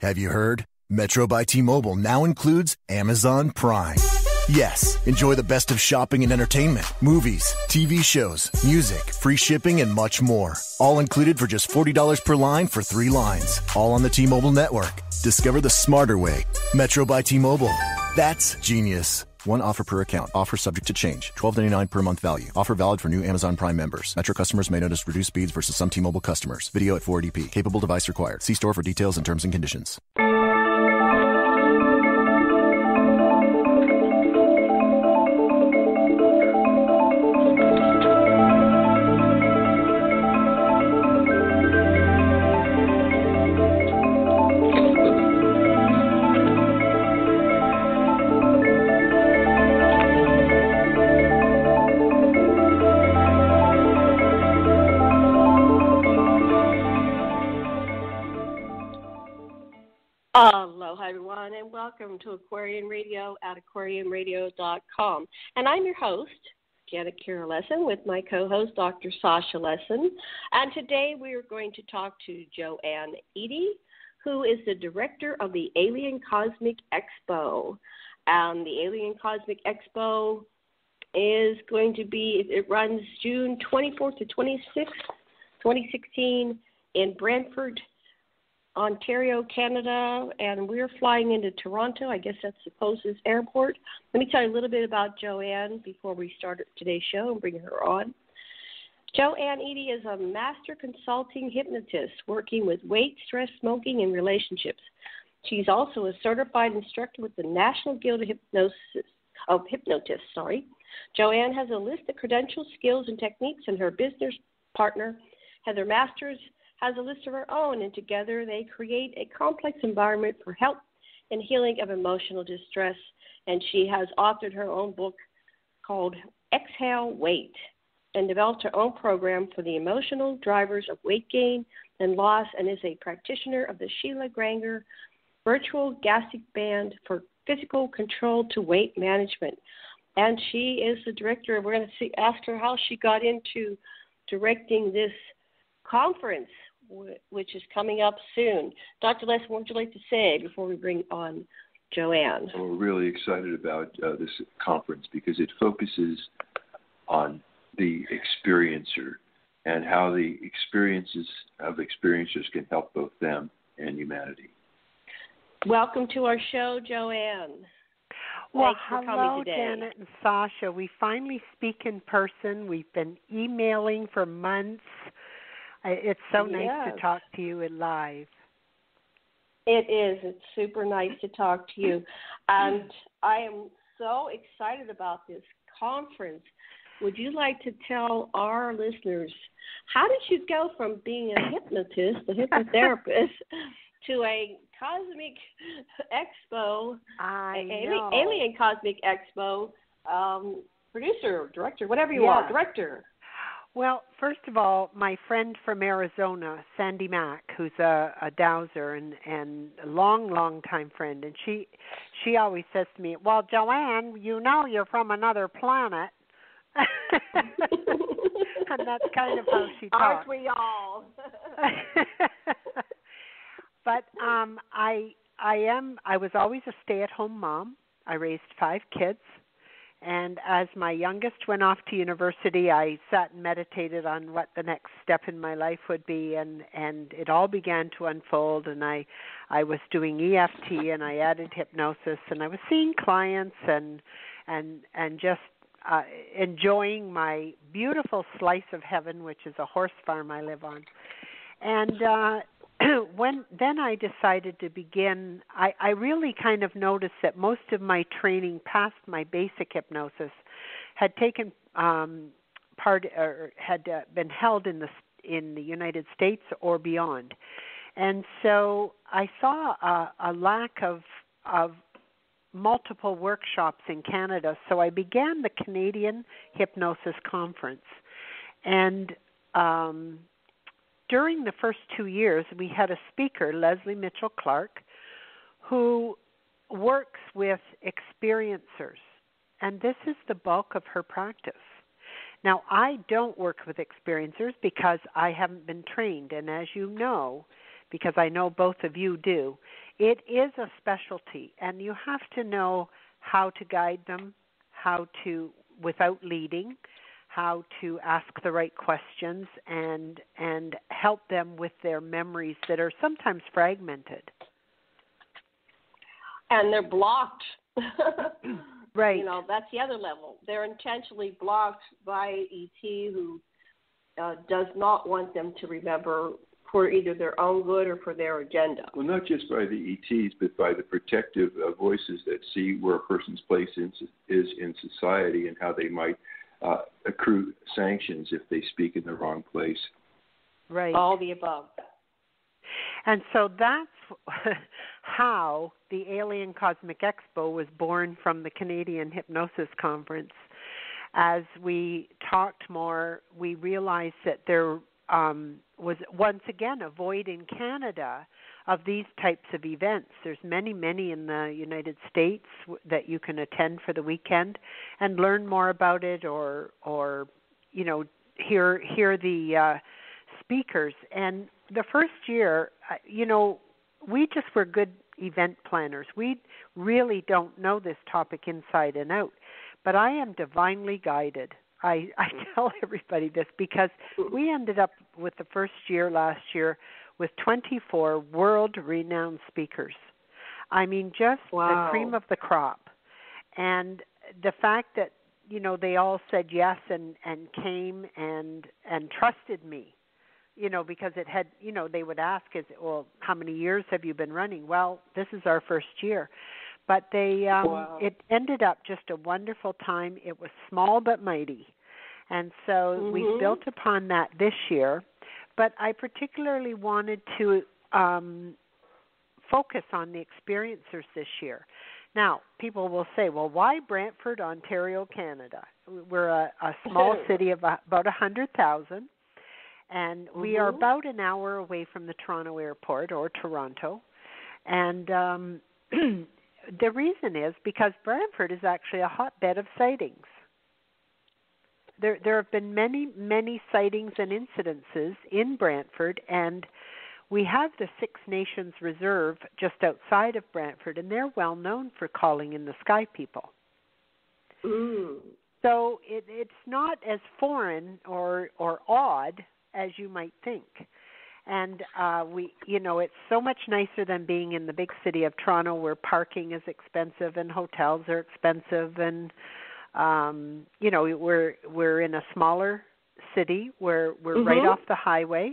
Have you heard? Metro by T Mobile now includes Amazon Prime. Yes, enjoy the best of shopping and entertainment, movies, TV shows, music, free shipping, and much more. All included for just $40 per line for three lines. All on the T Mobile network. Discover the smarter way. Metro by T Mobile. That's genius. One offer per account. Offer subject to change. $12.99 per month value. Offer valid for new Amazon Prime members. Metro customers may notice reduced speeds versus some T-Mobile customers. Video at 480p. Capable device required. See store for details and terms and conditions. Welcome to Aquarian Radio at aquarianradio.com. And I'm your host, Janet Kira Lessin, with my co host, Dr. Sasha Lessin. And today we are going to talk to Jo-Anne Eadie, who is the director of the Alien Cosmic Expo. And the Alien Cosmic Expo is going to be, it runs June 24th to 26th, 2016, in Brantford, Ontario, Canada, and we're flying into Toronto. I guess that's the closest airport. Let me tell you a little bit about Jo-Anne before we start today's show and bring her on. Jo-Anne Eadie is a master consulting hypnotist working with weight, stress, smoking, and relationships. She's also a certified instructor with the National Guild of Hypnosis of Hypnotists. Sorry, Jo-Anne has a list of credentials, skills, and techniques, and her business partner, Heather Masters, has a list of her own, and together they create a complex environment for help and healing of emotional distress. And she has authored her own book called Exhale Weight and developed her own program for the emotional drivers of weight gain and loss and is a practitioner of the Sheila Granger virtual gastric band for physical control to weight management. And she is the director. We're going to see, ask her how she got into directing this conference which is coming up soon. Dr. Les, what would you like to say before we bring on Jo-Anne? We're really excited about uh, this conference because it focuses on the experiencer and how the experiences of experiencers can help both them and humanity. Welcome to our show, Jo-Anne. Well, hello, Janet and Sasha. We finally speak in person. We've been emailing for months. It's so nice to talk to you in live. It is. It's super nice to talk to you. And I am so excited about this conference. Would you like to tell our listeners how did you go from being a hypnotist, a hypnotherapist, to a cosmic expo, I alien, alien cosmic expo um, producer, director, whatever you yeah. are, director? Well, first of all, my friend from Arizona, Sandy Mack, who's a, a dowser and and a long, long time friend, and she she always says to me, "Well, Jo-Anne, you know you're from another planet." and that's kind of how she talks. Aren't we all? but um I I am I was always a stay-at-home mom. I raised five kids and as my youngest went off to university, I sat and meditated on what the next step in my life would be, and and it all began to unfold. And I, I was doing EFT, and I added hypnosis, and I was seeing clients, and and and just uh, enjoying my beautiful slice of heaven, which is a horse farm I live on. And uh, when then I decided to begin, I, I really kind of noticed that most of my training past my basic hypnosis had taken um, part or had uh, been held in the in the United States or beyond, and so I saw a, a lack of of multiple workshops in Canada. So I began the Canadian Hypnosis Conference, and um, during the first two years, we had a speaker, Leslie Mitchell Clark, who works with experiencers, and this is the bulk of her practice. Now, I don't work with experiencers because I haven't been trained, and as you know, because I know both of you do, it is a specialty, and you have to know how to guide them, how to, without leading, how to ask the right questions, and and help them with their memories that are sometimes fragmented. And they're blocked. right. You know, that's the other level. They're intentionally blocked by ET who uh, does not want them to remember for either their own good or for their agenda. Well, not just by the ETs, but by the protective uh, voices that see where a person's place in, is in society and how they might uh, accrue sanctions if they speak in the wrong place. Right. All the above. And so that's how the Alien Cosmic Expo was born from the Canadian Hypnosis Conference. As we talked more, we realized that there um, was once again a void in Canada of these types of events. There's many, many in the United States that you can attend for the weekend and learn more about it, or or you know hear hear the uh, speakers. And the first year, you know, we just were good event planners. We really don't know this topic inside and out, but I am divinely guided I I tell everybody this because we ended up with the first year last year with 24 world renowned speakers. I mean just wow. the cream of the crop. And the fact that you know they all said yes and and came and and trusted me you know because it had you know they would ask is well how many years have you been running well this is our first year but they um wow. it ended up just a wonderful time it was small but mighty and so mm-hmm. we built upon that this year but i particularly wanted to um focus on the experiencers this year now people will say well why brantford ontario canada we're a, a small city of about a hundred thousand and mm-hmm. we are about an hour away from the toronto airport or toronto and um the reason is because Brantford is actually a hotbed of sightings. There, there have been many, many sightings and incidences in Brantford, and we have the Six Nations Reserve just outside of Brantford, and they're well known for calling in the sky people. Mm. So it, it's not as foreign or or odd as you might think and uh we you know it's so much nicer than being in the big city of Toronto where parking is expensive and hotels are expensive and um you know we're we're in a smaller city where we're mm-hmm. right off the highway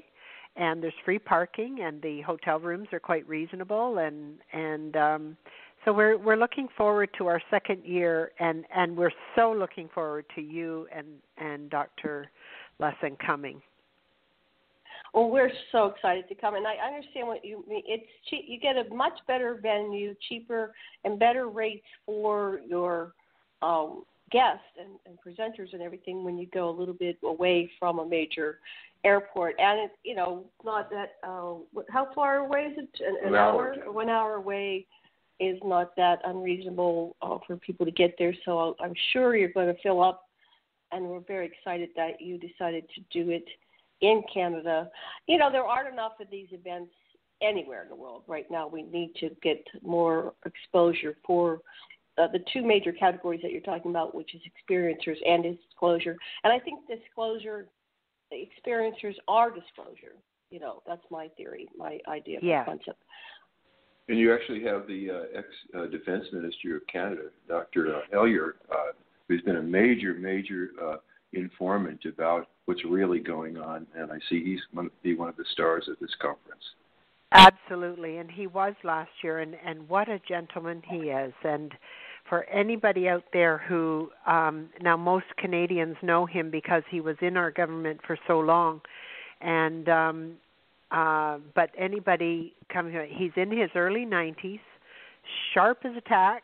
and there's free parking and the hotel rooms are quite reasonable and and um so we're we're looking forward to our second year and and we're so looking forward to you and and Dr. Lessin coming well, we're so excited to come, and I understand what you mean. It's cheap. You get a much better venue, cheaper and better rates for your um, guests and, and presenters and everything when you go a little bit away from a major airport. And it's you know not that. Uh, how far away is it? An, an hour. hour. One hour away is not that unreasonable uh, for people to get there. So I'm sure you're going to fill up, and we're very excited that you decided to do it in Canada. You know, there aren't enough of these events anywhere in the world right now. We need to get more exposure for uh, the two major categories that you're talking about, which is experiencers and disclosure. And I think disclosure, experiencers are disclosure. You know, that's my theory, my idea, yeah. my concept. And you actually have the uh, ex uh, Defense Minister of Canada, Dr. Uh, Hellyer, uh, who's been a major, major uh, informant about what's really going on, and I see he's going to be one of the stars of this conference. Absolutely, and he was last year, and and what a gentleman he is, and for anybody out there who um now most Canadians know him because he was in our government for so long. And um uh but anybody coming he's in his early 90s sharp as a tack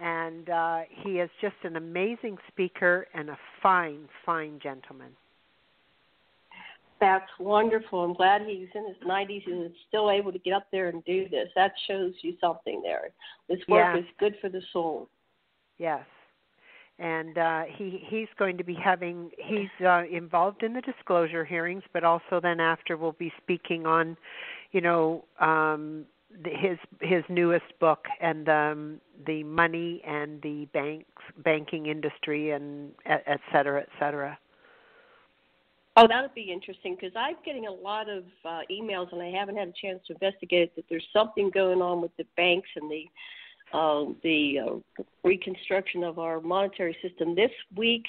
and uh he is just an amazing speaker and a fine fine gentleman that's wonderful. I'm glad he's in his 90s and is still able to get up there and do this. That shows you something there. This work yeah. is good for the soul. Yes. And uh, he he's going to be having he's uh, involved in the disclosure hearings, but also then after we'll be speaking on, you know, um, the, his his newest book and um, the money and the banks banking industry and et, et cetera, et cetera. Oh, that would be interesting because I'm getting a lot of uh, emails and I haven't had a chance to investigate that there's something going on with the banks and the uh, the uh, reconstruction of our monetary system this week.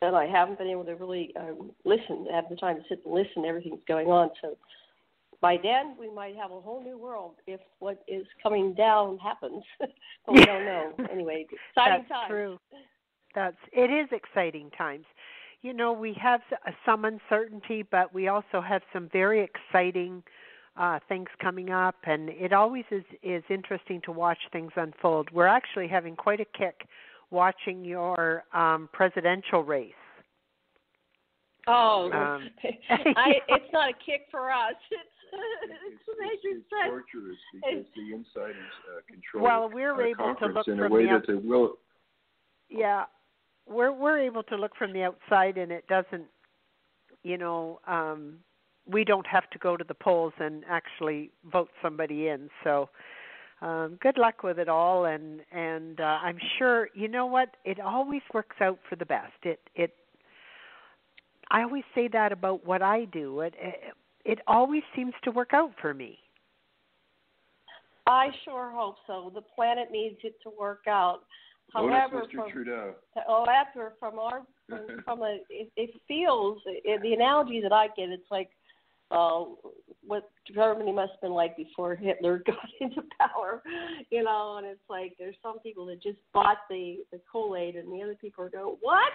And I haven't been able to really uh, listen, have the time to sit and listen to everything that's going on. So by then we might have a whole new world if what is coming down happens. but we don't know. Anyway, exciting That's times. true. That's it is exciting times. You know, we have some uncertainty, but we also have some very exciting uh things coming up and it always is is interesting to watch things unfold. We're actually having quite a kick watching your um presidential race. Oh, Um, I, it's not a kick for us. It's it's a major it's stress. torturous because the insiders uh, control Well, we're our able to conference look in from a way the that they will. yeah we're we're able to look from the outside and it doesn't you know um we don't have to go to the polls and actually vote somebody in. So um good luck with it all and and uh, i'm sure you know what? It always works out for the best. It it i always say that about what i do. It it, it always seems to work out for me. I sure hope so. The planet needs it to work out. Bonus However, Mr. from Trudeau. oh, after from our from, from a it, it feels it, the analogy that I get it's like uh, what Germany must have been like before Hitler got into power, you know. And it's like there's some people that just bought the the Kool Aid, and the other people are going, "What?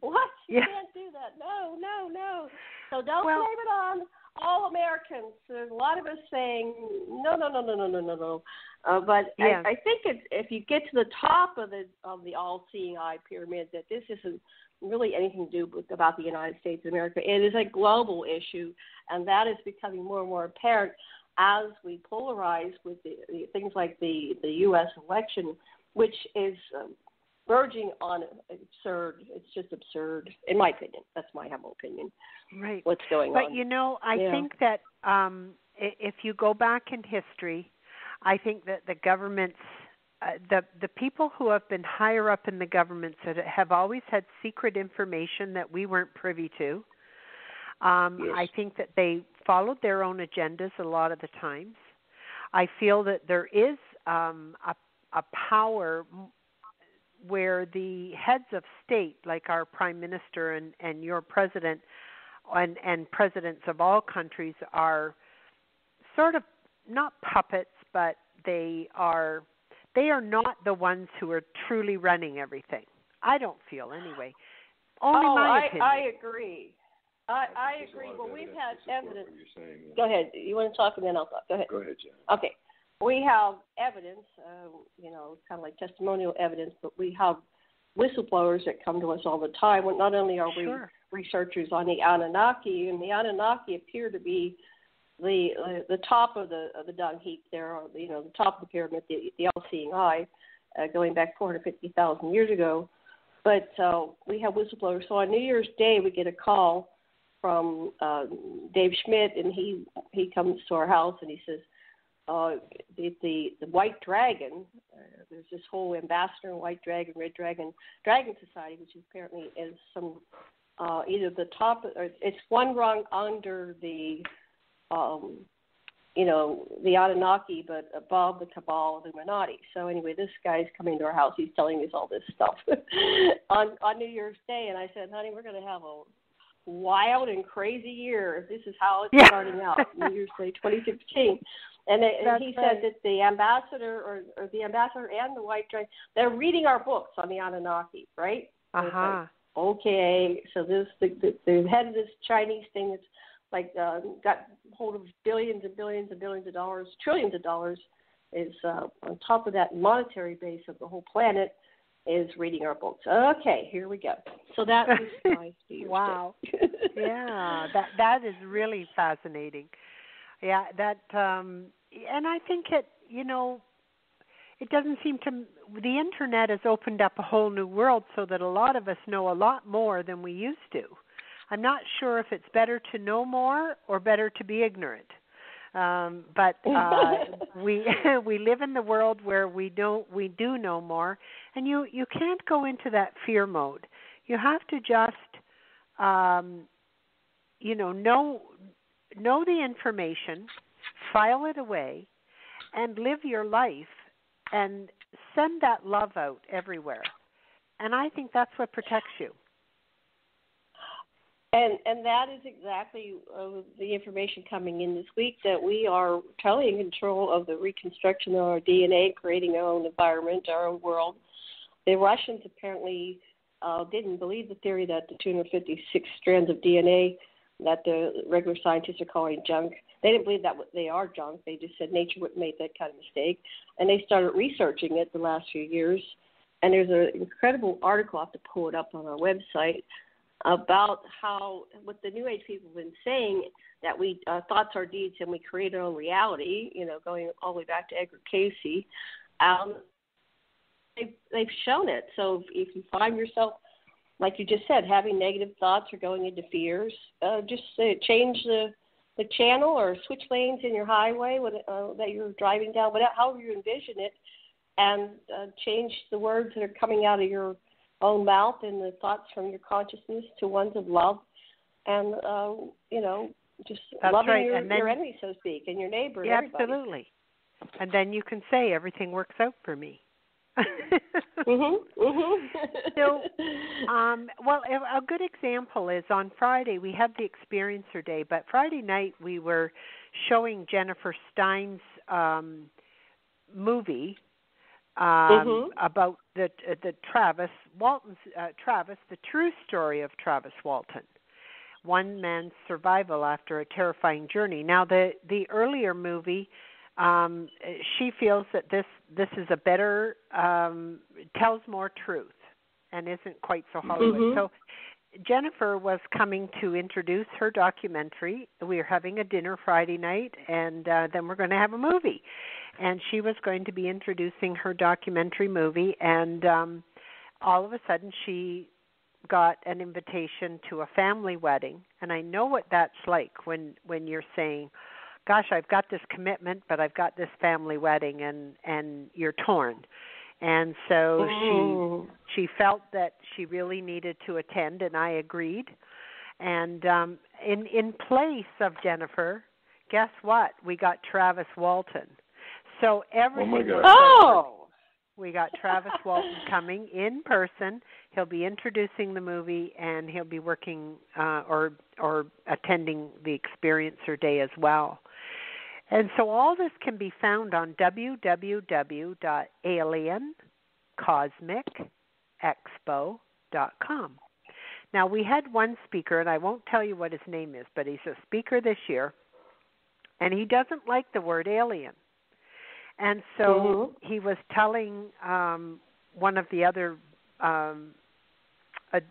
What? You Yeah. can't do that. No, no, no." So don't Well- blame it on all Americans. There's a lot of us saying, "No, no, no, no, no, no, no, no." Uh, but Yeah. I, I think it's if you get to the top of the of the all-seeing eye pyramid, that this isn't really anything to do with about the United States of America. It is a global issue, and that is becoming more and more apparent as we polarize with the, the things like the the U.S. election, which is um, verging on absurd. It's just absurd, in my opinion. That's my humble opinion. right What's going But on? But you know, I Yeah. think that um, if you go back in history, I think that the governments, uh, the the people who have been higher up in the governments that have always had secret information that we weren't privy to. Um, Yes. I think that they followed their own agendas a lot of the times. I feel that there is um, a a power where the heads of state, like our prime minister and and your president, and and presidents of all countries are sort of not puppets, but they are they are not the ones who are truly running everything. I don't feel anyway. Only oh, my I, opinion. I agree. I, I think there's a agree. lot Well, we've had evidence. What you're saying, yeah. Go ahead. You want to talk, and then I'll talk. Go ahead. Go ahead, Jen. Okay. We have evidence, uh, you know, kind of like testimonial evidence, but we have whistleblowers that come to us all the time. Well, Not only are Sure. we researchers on the Anunnaki, and the Anunnaki appear to be the uh, the top of the of the dung heap there, or you know, the top of the pyramid, the, the all-seeing eye, uh, going back 450,000 years ago. But uh, we have whistleblowers. So on New Year's Day, we get a call from uh, Dave Schmidt, and he he comes to our house and he says, uh, the, the the White Dragon. Uh, there's this whole ambassador, White Dragon, Red Dragon, Dragon Society, which apparently is some uh, either the top or it's one rung under the, um, you know, the Anunnaki, but above the Cabal the Illuminati. So anyway, this guy's coming to our house. He's telling us all this stuff on on New Year's Day, and I said, honey, we're going to have a wild and crazy year. if This is how it's Yeah. starting out. New Year's Day, 2015. And, it, and he right. said that the ambassador or, or the ambassador and the white dragon, they're reading our books on the Anunnaki, right? Uh it's like, okay, so this the, the the head of this Chinese thing that's like uh, got hold of billions and billions and billions of dollars, trillions of dollars, is uh, on top of that monetary base of the whole planet, is reading our books. Okay, here we go. So that was my Wow. Yeah, that that is really fascinating. Yeah, that um and I think it, you know, it doesn't seem to the internet has opened up a whole new world so that a lot of us know a lot more than we used to. I'm not sure if it's better to know more or better to be ignorant. Um, but uh, we we live in the world where we don't we do know more, and you you can't go into that fear mode. You have to just um, you know know know the information, file it away, and live your life, and send that love out everywhere. And I think that's what protects you. And and that is exactly uh, the information coming in this week that we are totally in control of the reconstruction of our DNA, creating our own environment, our own world. The Russians apparently uh, didn't believe the theory that the 256 strands of DNA that the regular scientists are calling junk. They didn't believe that they are junk. They just said nature would make that kind of mistake, and they started researching it the last few years. And there's an incredible article. I have to pull it up on our website about how what the New Age people have been saying that we uh, thoughts are deeds and we create our own reality. You know, going all the way back to Edgar Cayce. Um, they've, they've shown it. So if, if you find yourself, like you just said, having negative thoughts or going into fears, uh, just uh, change the the channel or switch lanes in your highway with, uh, that you're driving down, whatever, however you envision it, and uh, change the words that are coming out of your own mouth and the thoughts from your consciousness to ones of love, and uh, you know, just That's loving right. your, and then, your enemy, so to speak, and your neighbor. Yeah, and absolutely. And then you can say everything works out for me. Mhm. Mhm. so, um, well, a a good example is on Friday we had the experiencer day, but Friday night we were showing Jennifer Stein's um, movie um, Mhm. about the the Travis Walton's uh, Travis, the true story of Travis Walton, one man's survival after a terrifying journey. Now, the the earlier movie, um, she feels that this this is a better um, tells more truth and isn't quite so Hollywood. Mhm. So. Jennifer was coming to introduce her documentary. We were having a dinner Friday night, and uh, then we're going to have a movie and she was going to be introducing her documentary movie and um all of a sudden she got an invitation to a family wedding and I know what that's like when when you're saying gosh I've got this commitment but I've got this family wedding and and you're torn and so Mhm. she she felt that she really needed to attend and I agreed and um in in place of Jennifer guess what we got Travis Walton so everything Oh my God. Oh. we got Travis Walton coming in person. He'll be introducing the movie and he'll be working uh, or or attending the experiencer day as well. And so all this can be found on www.aliencosmicexpo.com. Now we had one speaker and I won't tell you what his name is, but he's a speaker this year and he doesn't like the word alien. And so Mhm. he was telling um, one of the other um, a,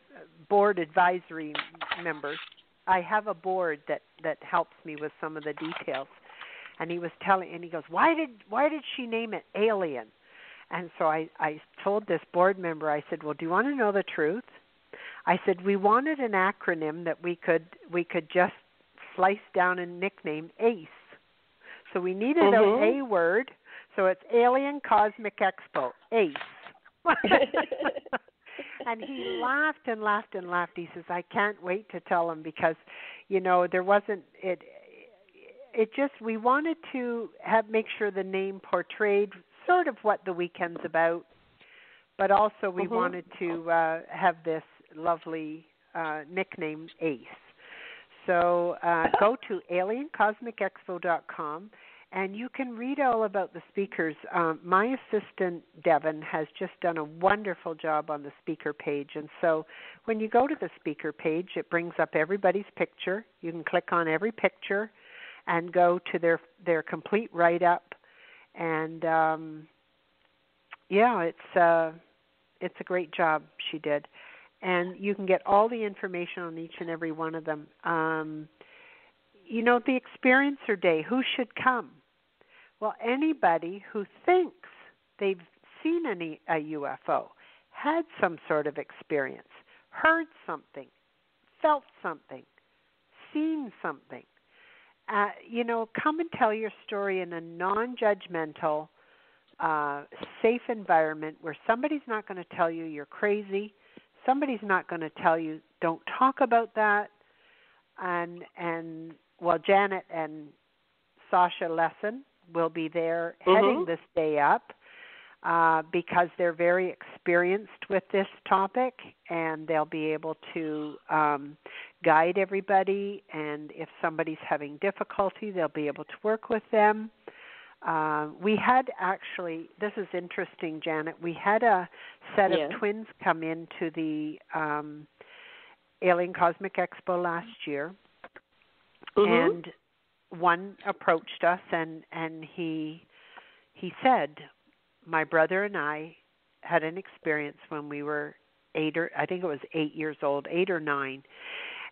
board advisory members. I have a board that that helps me with some of the details. And he was telling, and he goes, "Why did why did she name it Alien?" And so I I told this board member, I said, "Well, do you want to know the truth?" I said we wanted an acronym that we could we could just slice down and nickname ACE. So we needed Mhm. a, a word. So it's Alien Cosmic Expo, ACE. and he laughed and laughed and laughed. He says, "I can't wait to tell him because, you know, there wasn't it. It just we wanted to have make sure the name portrayed sort of what the weekend's about, but also we Mhm. wanted to uh, have this lovely uh, nickname Ace. So uh, go to aliencosmicexpo.com and you can read all about the speakers. Um, my assistant Devin has just done a wonderful job on the speaker page, and so when you go to the speaker page, it brings up everybody's picture. You can click on every picture and go to their their complete write up, and um, yeah, it's uh, it's a great job she did, and you can get all the information on each and every one of them. Um, you know, the experiencer day, who should come? Well, anybody who thinks they've seen any a UFO, had some sort of experience, heard something, felt something, seen something. Uh, you know, come and tell your story in a non-judgmental, uh, safe environment where somebody's not going to tell you you're crazy. Somebody's not going to tell you don't talk about that. And and well, Janet and Sasha Lessin will be there mm-hmm. heading this day up uh, because they're very experienced with this topic and they'll be able to um, guide everybody. And if somebody's having difficulty, they'll be able to work with them. Uh, we had actually, this is interesting, Janet. We had a set yeah. of twins come into the um, Alien Cosmic Expo last year, mm-hmm. and one approached us and and he he said, my brother and I had an experience when we were eight or I think it was eight years old, eight or nine.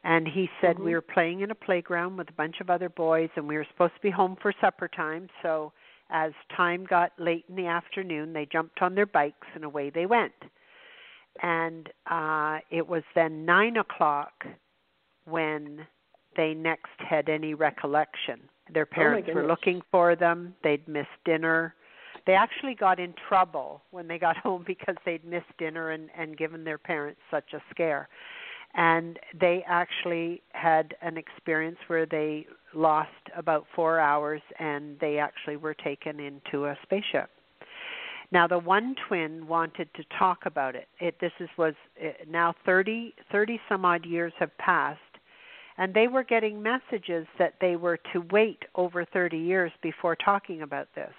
And he said mm-hmm. we were playing in a playground with a bunch of other boys and we were supposed to be home for supper time. So as time got late in the afternoon, they jumped on their bikes and away they went. And uh it was then nine o'clock when they next had any recollection. Their Oh, parents were looking for them. They'd missed dinner. They actually got in trouble when they got home because they'd missed dinner and, and given their parents such a scare. And they actually had an experience where they lost about four hours and they actually were taken into a spaceship. Now the one twin wanted to talk about it. It this is was it, now 30 30 some odd years have passed and they were getting messages that they were to wait over 30 years before talking about this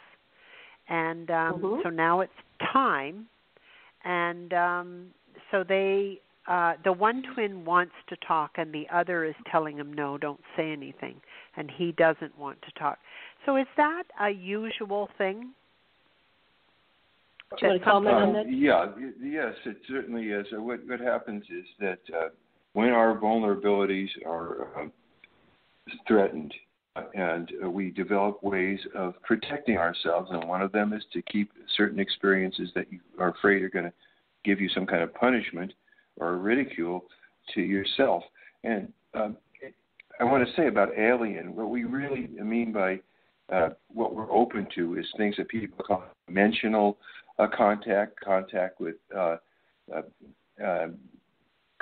and um Mhm. so now it's time and um so they uh the one twin wants to talk and the other is telling him no don't say anything and he doesn't want to talk so is that a usual thing Do you want to comment on that? Um, yeah, yes, it certainly is. Uh, What what happens is that uh, when our vulnerabilities are um, threatened, uh, and uh, we develop ways of protecting ourselves, and one of them is to keep certain experiences that you are afraid are going to give you some kind of punishment or ridicule to yourself. And um, I want to say about alien, what we really mean by uh, what we're open to is things that people call dimensional uh, contact, contact with uh, uh, uh,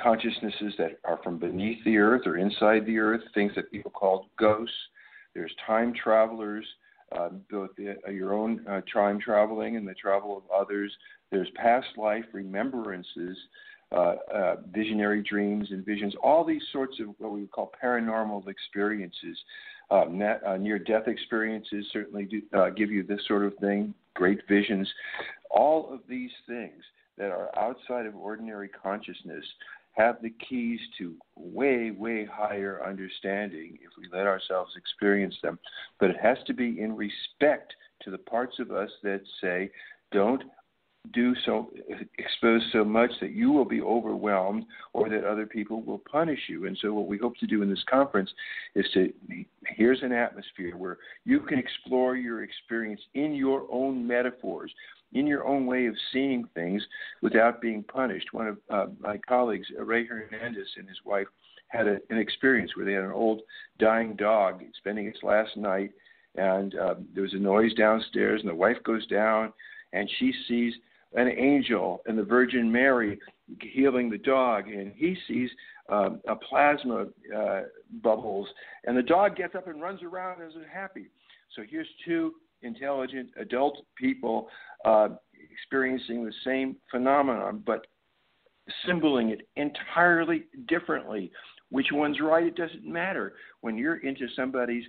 consciousnesses that are from beneath the earth or inside the earth, things that people call ghosts. There's time travelers, uh, both the, uh, your own uh, time traveling and the travel of others. There's past life remembrances, uh, uh, visionary dreams and visions, all these sorts of what we would call paranormal experiences. Net, uh, near death experiences certainly do, uh, give you this sort of thing, great visions. All of these things that are outside of ordinary consciousness have the keys to way, way higher understanding if we let ourselves experience them. But it has to be in respect to the parts of us that say, don't do so expose so much that you will be overwhelmed or that other people will punish you. And so what we hope to do in this conference is to here's an atmosphere where you can explore your experience in your own metaphors in your own way of seeing things without being punished. One of uh, my colleagues Rey Hernandez and his wife had a, an experience where they had an old dying dog spending its last night and um, there was a noise downstairs and the wife goes down and she sees an angel and the Virgin Mary healing the dog, and he sees um, a plasma uh, bubbles, and the dog gets up and runs around is happy. So here's two intelligent adult people uh, experiencing the same phenomenon, but symboling it entirely differently. Which one's right? It doesn't matter. When you're into somebody's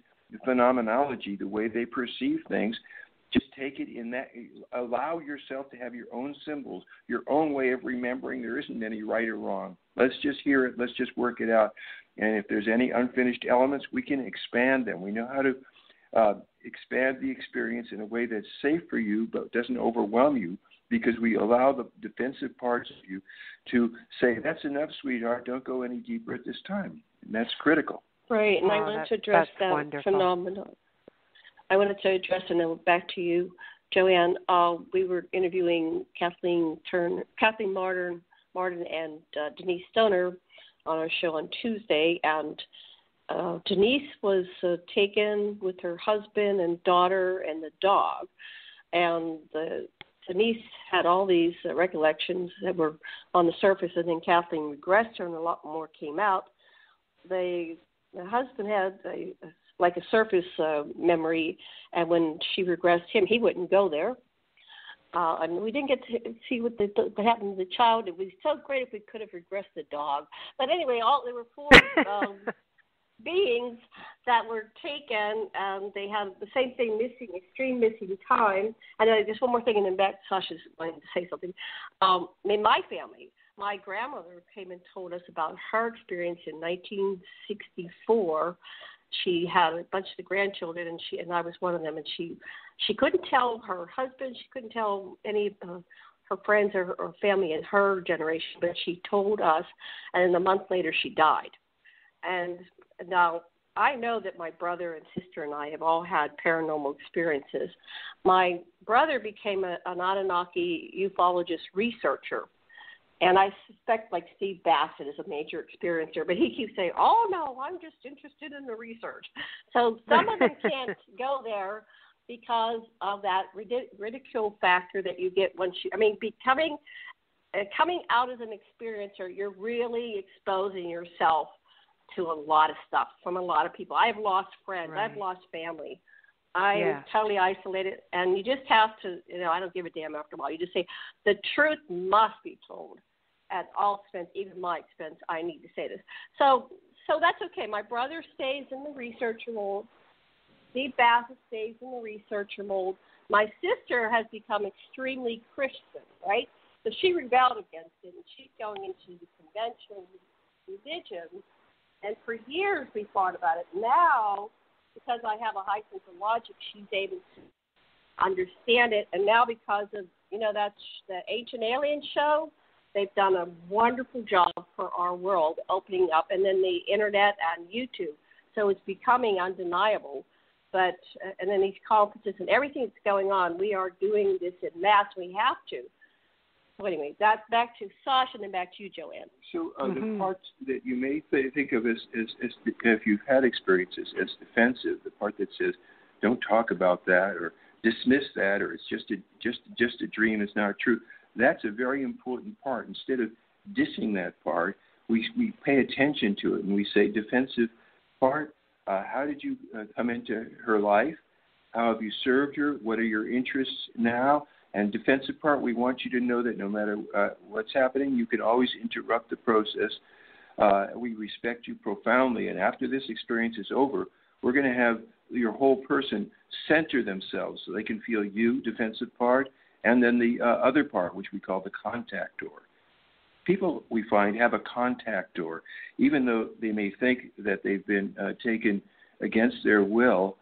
phenomenology, the way they perceive things, just take it in that allow yourself to have your own symbols your own way of remembering. There isn't any right or wrong. Let's just hear it. Let's just work it out. And if there's any unfinished elements we can expand them. We know how to uh, expand the experience in a way that's safe for you but doesn't overwhelm you because we allow the defensive parts of you to say that's enough sweetheart. Don't go any deeper at this time. And that's critical. Right, and I want to address that wonderful. phenomenon. I wanted to address, and then back to you, Jo-Anne. Uh, we were interviewing Kathleen Turner, Kathleen Marden, Marden, and uh, Denise Stoner on our show on Tuesday, and uh, Denise was uh, taken with her husband and daughter and the dog, and the Denise had all these uh, recollections that were on the surface, and then Kathleen regressed her, and a lot more came out. They, the husband had a, like a surface uh, memory, and when she regressed him, he wouldn't go there. Uh, and we didn't get to see what, the, what happened to the child. It was so great if we could have regressed the dog. But anyway, all there were four um, beings that were taken. Um, they have the same thing missing, extreme missing time. And then just one more thing, and then back Sasha's going to say something. Um, in my family, my grandmother came and told us about her experience in 1964. She had a bunch of the grandchildren, and she and I was one of them. And she she couldn't tell her husband, she couldn't tell any uh, her friends or, or family in her generation, but she told us. And a month later, she died. And now, I know that my brother and sister and I have all had paranormal experiences. My brother became a, an Anunnaki ufologist researcher, and I suspect like Steve Bassett is a major experiencer, but he keeps saying, "Oh no, I'm just interested in the research." So some of them can't go there because of that ridicule factor that you get once you. I mean, becoming uh, coming out as an experiencer, you're really exposing yourself to a lot of stuff from a lot of people. I've lost friends. Right. I've lost family. I'm yeah. totally isolated, and you just have to, you know, I don't give a damn after a while. You just say the truth must be told at all expense, even my expense. I need to say this. So, so that's okay. My brother stays in the researcher mold. Steve Bassett stays in the researcher mold. My sister has become extremely Christian, right? So she rebelled against it, and she's going into the conventional religion and for years we fought about it. Now, because I have a high sense of logic, she's able to understand it. And now, because of you know that's the Ancient Alien show, they've done a wonderful job for our world opening up, and then the internet and YouTube. So it's becoming undeniable. But uh, and then these conferences and everything that's going on, we are doing this in mass. We have to so anyway, that back to Sasha and then back to you, Jo-Anne. So uh, mm-hmm. the parts that you may th- think of as, as, as if you've had experiences as defensive, the part that says don't talk about that or dismiss that or it's just a just just a dream, it's not true. That's a very important part. Instead of dissing that part, we we pay attention to it and we say defensive part. Uh, how did you uh, come into her life? How have you served her? What are your interests now? And defensive part, we want you to know that no matter uh, what's happening, you can always interrupt the process. Uh, we respect you profoundly, and after this experience is over, we're going to have your whole person center themselves so they can feel you, defensive part, and then the uh, other part, which we call the contact door. People we find have a contact door, even though they may think that they've been uh, taken against their will.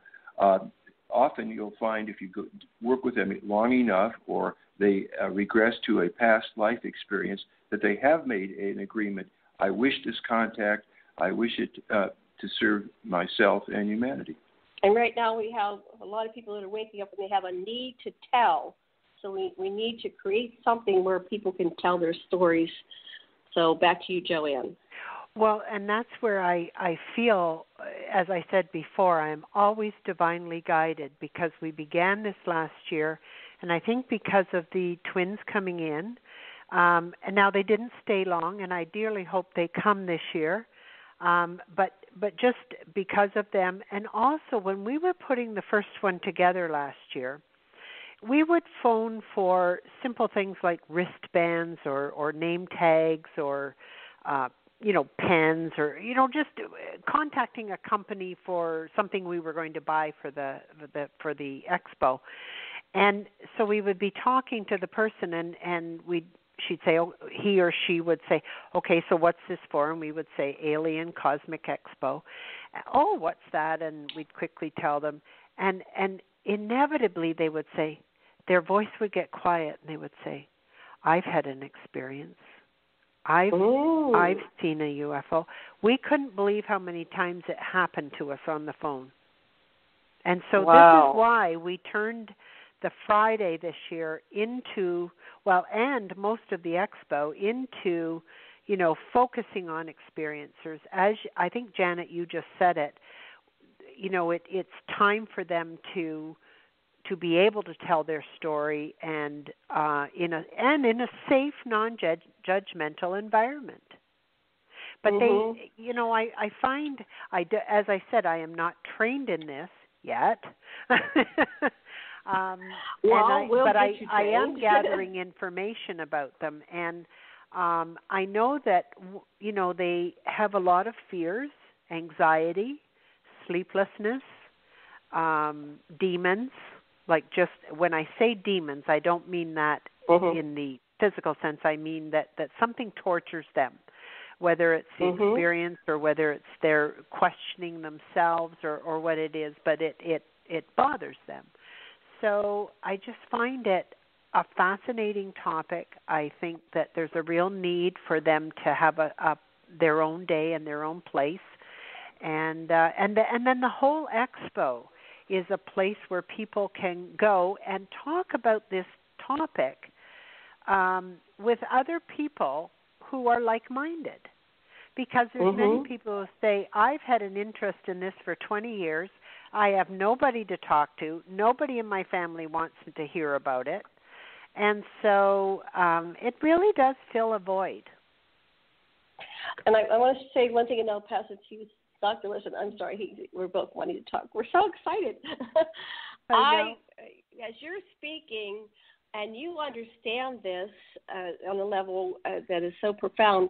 Often you'll find if you go, work with them long enough or they uh, regress to a past life experience that they have made an agreement. I wish this contact. I wish it uh, to serve myself and humanity. And right now we have a lot of people that are waking up and they have a need to tell. So we, we need to create something where people can tell their stories. So back to you, Jo-Anne. Well, and that's where I I feel as I said before, I'm always divinely guided because we began this last year and I think because of the twins coming in um and now they didn't stay long and I dearly hope they come this year. Um but but just because of them and also when we were putting the first one together last year, we would phone for simple things like wristbands or or name tags or uh you know pens or you know just uh, contacting a company for something we were going to buy for the the for the expo. And so we would be talking to the person and and we'd she'd say oh he or she would say okay so what's this for? And we would say alien cosmic expo. Oh what's that? And we'd quickly tell them. And and inevitably they would say their voice would get quiet and they would say i've had an experience I've Ooh. I've oh. seen a UFO. We couldn't believe how many times it happened to us on the phone. And so wow. this is why we turned the Friday this year into well and most of the expo into you know, focusing on experiencers. As I think Janet, you just said it. You know, it it's time for them to to be able to tell their story and uh, in a and in a safe, non-judgmental environment. But mm-hmm. they, you know, I I find I as I said, I am not trained in this yet. um, well, and I, we'll but I I am gathering information about them, and um, I know that you know they have a lot of fears, anxiety, sleeplessness, um, demons. Like just when I say demons, I don't mean that mm-hmm. in the physical sense. I mean that that something tortures them whether it's the mm-hmm. experience or whether it's their questioning themselves or or what it is but it it it bothers them so i just find it a fascinating topic i think that there's a real need for them to have a, a their own day and their own place and uh, and the, and then the whole expo is a place where people can go and talk about this topic um, with other people who are like minded. Because there's mm-hmm. many people who say, I've had an interest in this for 20 years. I have nobody to talk to. Nobody in my family wants to hear about it. And so um, it really does fill a void. And I, I want to say one thing, and I'll pass it to you, Dr. Lessin. I'm sorry, he, we're both wanting to talk. We're so excited. I, I, as you're speaking, and you understand this uh, on a level uh, that is so profound.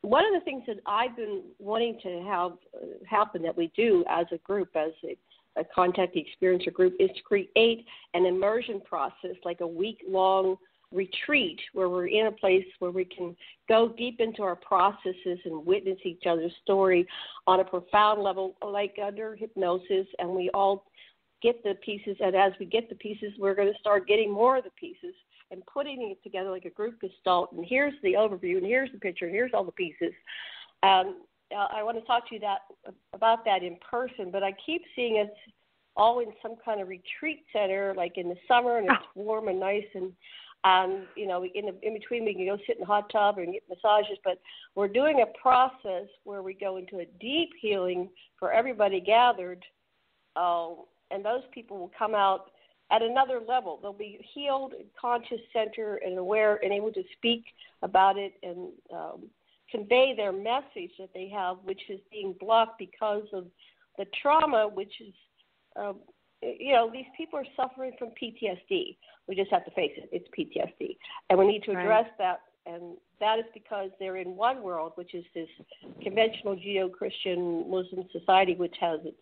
One of the things that I've been wanting to have uh, happen that we do as a group, as a, a contact experiencer group, is to create an immersion process, like a week long retreat where we're in a place where we can go deep into our processes and witness each other's story on a profound level, like under hypnosis, and we all get the pieces, and as we get the pieces, we're going to start getting more of the pieces and putting it together like a group gestalt. And here's the overview, and here's the picture, and here's all the pieces. Um, I want to talk to you that about that in person, but I keep seeing us all in some kind of retreat center, like in the summer, and it's warm and nice, and um, you know, in the, in between we can go sit in the hot tub and get massages. But we're doing a process where we go into a deep healing for everybody gathered. Uh, and those people will come out at another level. They'll be healed, conscious, center, and aware, and able to speak about it and um, convey their message that they have, which is being blocked because of the trauma, which is, um, you know, these people are suffering from PTSD. We just have to face it; it's PTSD, and we need to address right. that. And that is because they're in one world, which is this conventional Judeo-Christian Muslim society, which has its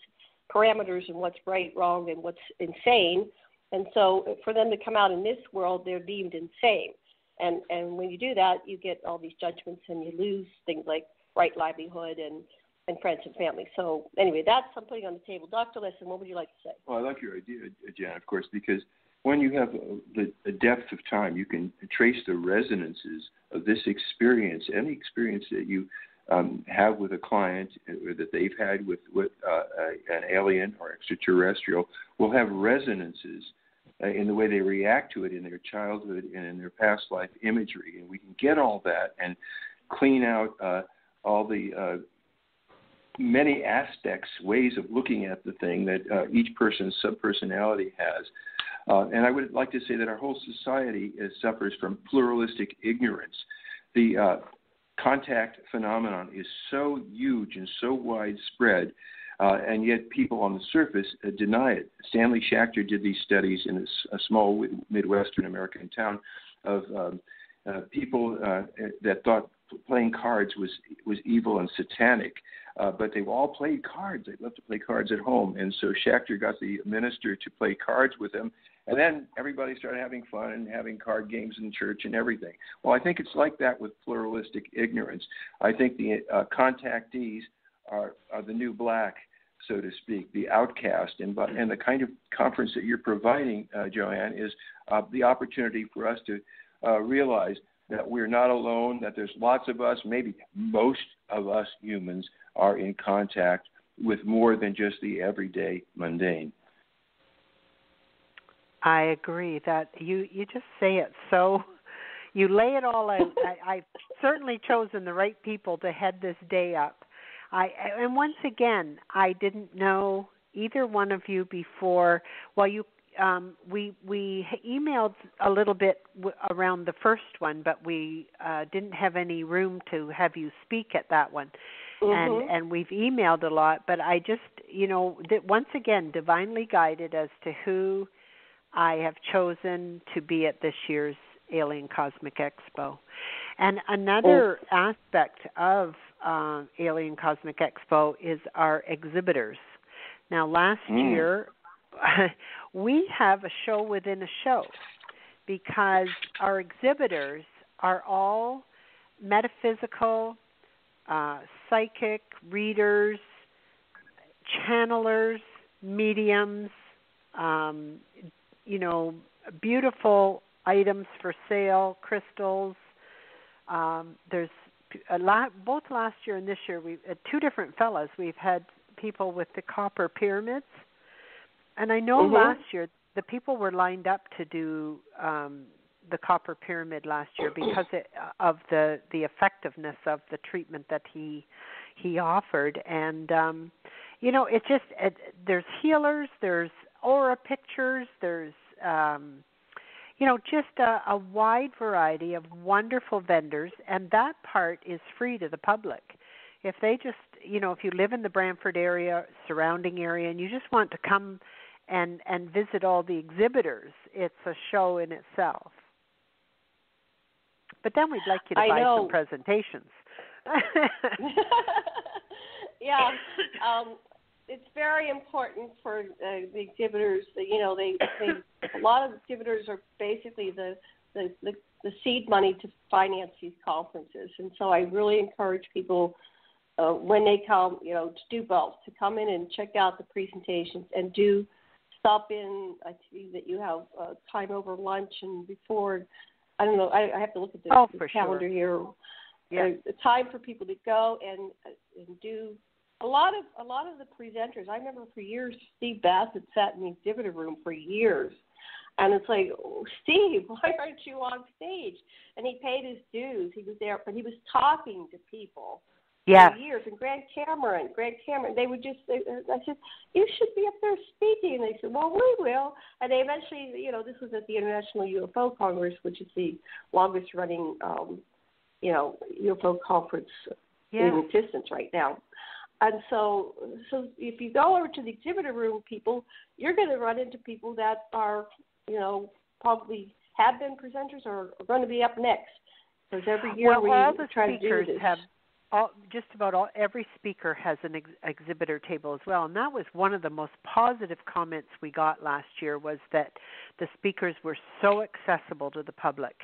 parameters and what's right, wrong, and what's insane. And so for them to come out in this world, they're deemed insane. And and when you do that, you get all these judgments and you lose things like right livelihood and and friends and family. So anyway, that's I'm putting on the table. Dr. Lessin, what would you like to say? Well, I like your idea, Jan, of course, because when you have the, depth of time, you can trace the resonances of this experience, any experience that you um, have with a client or that they've had with, with uh, an alien or extraterrestrial will have resonances uh, in the way they react to it in their childhood and in their past life imagery. And we can get all that and clean out uh, all the uh, many aspects, ways of looking at the thing that uh, each person's subpersonality has. Uh, and I would like to say that our whole society is, suffers from pluralistic ignorance. The uh, contact phenomenon is so huge and so widespread, uh, and yet people on the surface uh, deny it. Stanley Schachter did these studies in a, a small Midwestern American town of um, uh, people uh, that thought playing cards was was evil and satanic, uh, but they all played cards. They loved to play cards at home, and so Schachter got the minister to play cards with him, and then everybody started having fun and having card games in church and everything. Well, I think it's like that with pluralistic ignorance. I think the uh, contactees are, are the new black, so to speak, the outcast. And, and the kind of conference that you're providing, uh, Jo-Anne, is uh, the opportunity for us to uh, realize that we're not alone, that there's lots of us, maybe most of us humans are in contact with more than just the everyday mundane. I agree that you you just say it so you lay it all out. I, I've certainly chosen the right people to head this day up. I and once again, I didn't know either one of you before. Well, you um, we we emailed a little bit w- around the first one, but we uh, didn't have any room to have you speak at that one. Mm-hmm. And and we've emailed a lot, but I just you know that once again divinely guided as to who I have chosen to be at this year's Alien Cosmic Expo. And another Oh. aspect of uh, Alien Cosmic Expo is our exhibitors. Now, last Mm. year, we have a show within a show because our exhibitors are all metaphysical, uh, psychic readers, channelers, mediums, um, you know, beautiful items for sale, crystals. Um, there's a lot, both last year and this year. We uh, two different fellas. We've had people with the copper pyramids, and I know Mhm. last year the people were lined up to do um, the copper pyramid last year because it, of the the effectiveness of the treatment that he he offered, and um, you know, it just it, there's healers, there's aura pictures, there's um, you know, just a, a wide variety of wonderful vendors, and that part is free to the public. If they just, you know, if you live in the Brantford area, surrounding area, and you just want to come and and visit all the exhibitors, it's a show in itself. But then we'd like you to I buy know. some presentations. yeah, um, it's very important for uh, the exhibitors. that, You know, they, they a lot of exhibitors are basically the, the the the seed money to finance these conferences, and so I really encourage people uh, when they come, you know, to do both, to come in and check out the presentations and do stop in. I see that you have uh, time over lunch and before. I don't know. I, I have to look at the, Oh, the for sure. calendar here Yeah. uh, time for people to go and and do a lot of a lot of the presenters. I remember for years Steve Bassett sat in the exhibitor room for years, and it's like oh, Steve, why aren't you on stage? And he paid his dues. He was there, but he was talking to people yeah. years. And Grant Cameron, Grant Cameron, they would just. They, I said, you should be up there speaking. And they said, well, we will. And they eventually, you know, this was at the International UFO Congress, which is the longest running, um, you know, UFO conference Yeah. in existence right now. And so, so if you go over to the exhibitor room, people, you're going to run into people that are, you know, probably have been presenters or are going to be up next. Because every year well, we all the try to do speakers this. have all just about all every speaker has an ex- exhibitor table as well. And that was one of the most positive comments we got last year was that the speakers were so accessible to the public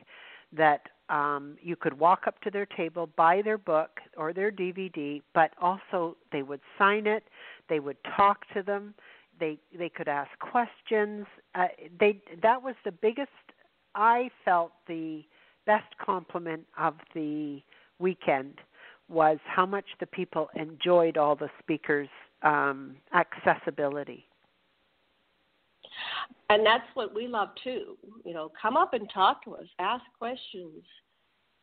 that um you could walk up to their table buy their book or their DVD but also they would sign it they would talk to them they they could ask questions. Uh, they that was the biggest I felt the best compliment of the weekend was how much the people enjoyed all the speakers' um, accessibility. And that's what we love too. You know, come up and talk to us, ask questions.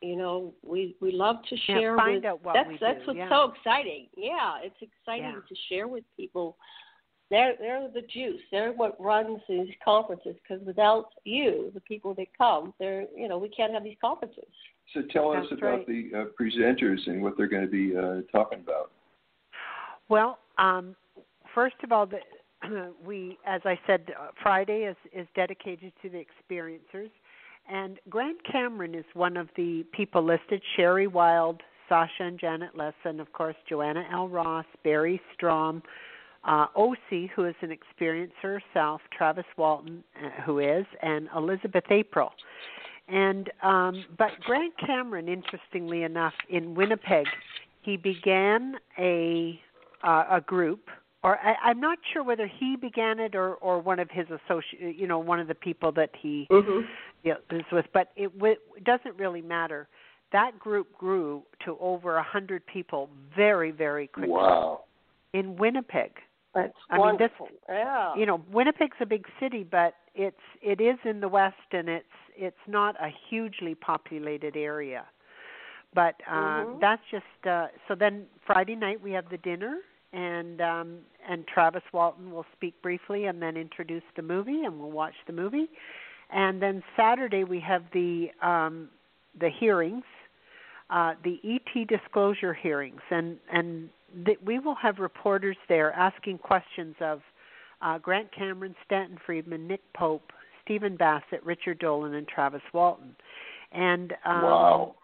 You know, we we love to Yeah, share. find with, out what that's we that's do, what's yeah. so exciting. Yeah, it's exciting Yeah. to share with people. They're they're the juice. They're what runs these conferences. Because without you, the people that come, they're you know we can't have these conferences. So tell us about right. the uh, presenters and what they're going to be uh, talking about. Well, um, first of all, the, we, as I said, uh, Friday is is dedicated to the experiencers, and Grant Cameron is one of the people listed. Sherry Wilde, Sasha and Janet Lessin, of course, Joanna L. Ross, Barry Strohm, uh, OC, who is an experiencer herself, Travis Walton, uh, who is, and Elizabeth April. And um, but Grant Cameron, interestingly enough, in Winnipeg, he began a uh, a group, or I, I'm not sure whether he began it or or one of his associate, you know, one of the people that he Mm-hmm. yeah, is with, but it, w- it doesn't really matter. That group grew to over a hundred people very, very quickly Wow. in Winnipeg. That's I mean, this- wonderful. yeah. You know, Winnipeg's a big city, but it's it is in the west, and it's it's not a hugely populated area. But uh Mhm. that's just uh so then Friday night we have the dinner and um and Travis Walton will speak briefly and then introduce the movie and we'll watch the movie. And then Saturday we have the um the hearings, uh the ET disclosure hearings and and th- we will have reporters there asking questions of uh, Grant Cameron, Stanton Friedman, Nick Pope, Stephen Bassett, Richard Dolan, and Travis Walton. And um, Wow.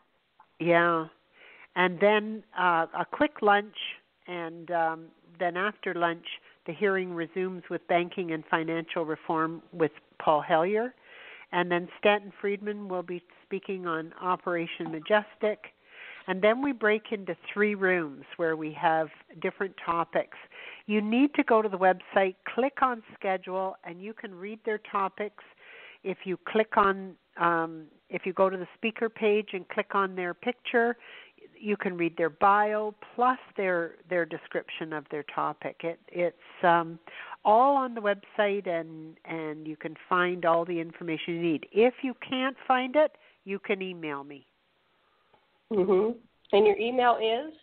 yeah, and then uh, a quick lunch, and um, then after lunch, the hearing resumes with banking and financial reform with Paul Hellyer, and then Stanton Friedman will be speaking on Operation Majestic. And then we break into three rooms where we have different topics. You need to go to the website, click on schedule, and you can read their topics. If you click on, um, if you go to the speaker page and click on their picture, you can read their bio plus their their description of their topic. It it's um, all on the website, and and you can find all the information you need. If you can't find it, you can email me. Mhm. And your email is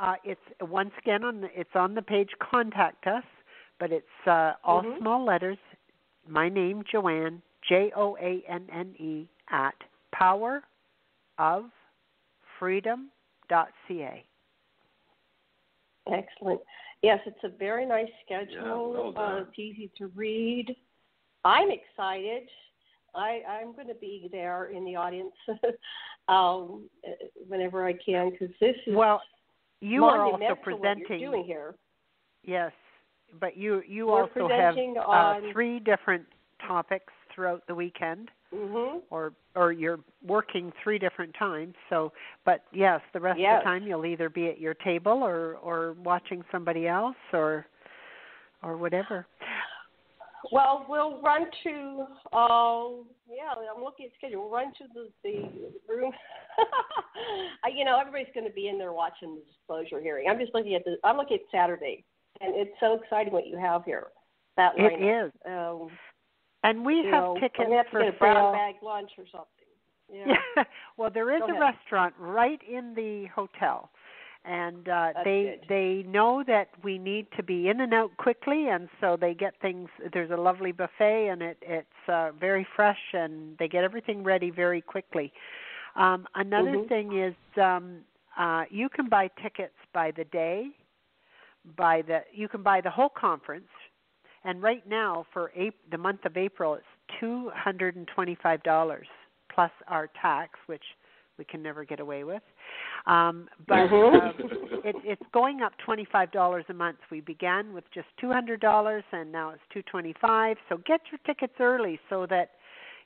Uh, it's once again on the it's on the page. Contact us, but it's uh, all Mhm. small letters. My name Joanne J O A N N E at power of freedom.ca. excellent. Yes, it's a very nice schedule. Yeah, well uh, it's easy to read. I'm excited. I, I'm going to be there in the audience um, uh, whenever I can because this is Well, you are also monumental what you're presenting. doing here. Yes, but you you We're also have presenting uh, on- three different topics throughout the weekend. hmm or or you're working three different times so but yes the rest of the time you'll either be at your table or or watching somebody else or or whatever Well, we'll run to. Uh, yeah, I'm looking at schedule. We'll run to the the room. I, you know, everybody's going to be in there watching the disclosure hearing. I'm just looking at the. I'm looking at Saturday, and it's so exciting what you have here. That it lineup. is Um, and we have know, tickets I'm have to for get a brown sale bag lunch or something. Yeah. Yeah. well, there is Go a ahead. restaurant right in the hotel, and uh, That's they good. they know that we need to be in and out quickly, and so they get things. There's a lovely buffet, and it it's uh, very fresh, and they get everything ready very quickly. Um, another Mhm. thing is um, uh, you can buy tickets by the day, by the you can buy the whole conference, and right now for April, the month of April, it's two hundred and twenty-five dollars plus our tax, which we can never get away with. Um, but Mhm. um, it, it's going up twenty-five dollars a month. We began with just two hundred dollars, and now it's two twenty-five. So get your tickets early so that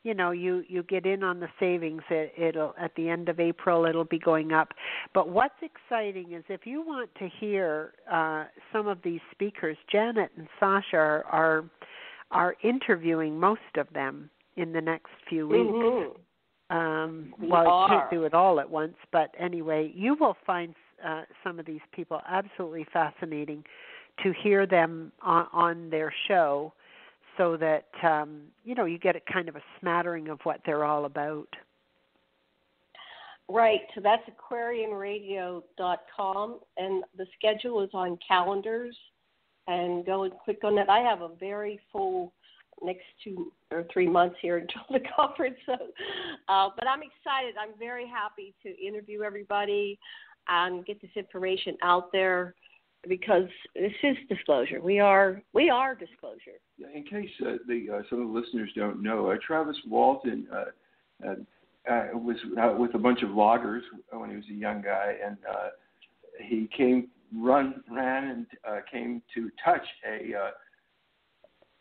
you know you you get in on the savings. It, it'll at the end of April it'll be going up. But what's exciting is if you want to hear uh, some of these speakers, Janet and Sasha are, are are interviewing most of them in the next few weeks. Mhm. Um, We well, are. can't do it all at once, but anyway, you will find uh, some of these people absolutely fascinating to hear them on, on their show, so that um, you know you get a kind of a smattering of what they're all about. Right. So that's aquarianradio.com, and the schedule is on calendars. And go and click on that. I have a very full next two or three months here until the conference. So, uh, but I'm excited. I'm very happy to interview everybody and get this information out there because this is disclosure. We are we are disclosure. Yeah, in case uh, the uh, some of the listeners don't know, uh, Travis Walton uh, uh, was with a bunch of loggers when he was a young guy, and he came run ran and came to touch a